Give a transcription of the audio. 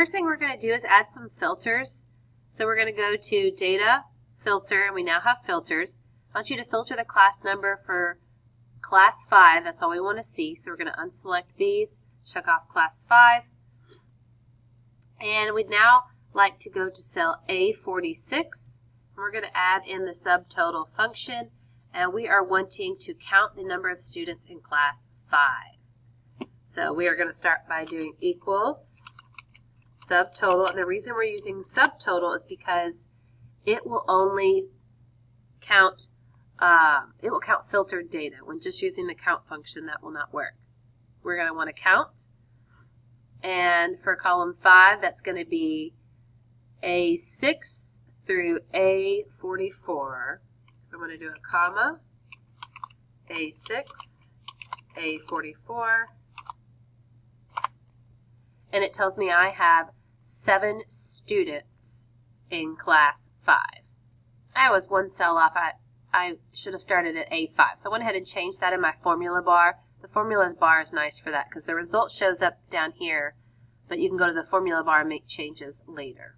first thing we're going to do is add some filters. So we're going to go to Data, Filter, and we now have filters. I want you to filter the class number for class 5. That's all we want to see. So we're going to unselect these, check off class 5. And we'd now like to go to cell A46. We're going to add in the subtotal function, and we are wanting to count the number of students in class 5. So we are going to start by doing equals subtotal, and the reason we're using subtotal is because it will only count uh, it will count filtered data. When just using the count function, that will not work. We're going to want to count. And for column 5, that's going to be A6 through A44. So I'm going to do a comma, A6, A44. And it tells me I have seven students in class 5. I was one cell off. I, I should have started at A5. So I went ahead and changed that in my formula bar. The formula bar is nice for that because the result shows up down here, but you can go to the formula bar and make changes later.